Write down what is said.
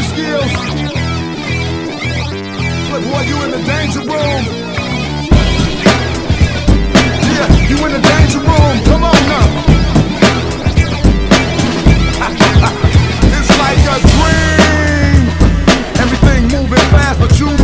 your skills. Look, boy, you in the danger room. Yeah, you in the danger room. Come on now. it's like a dream. Everything moving fast, but you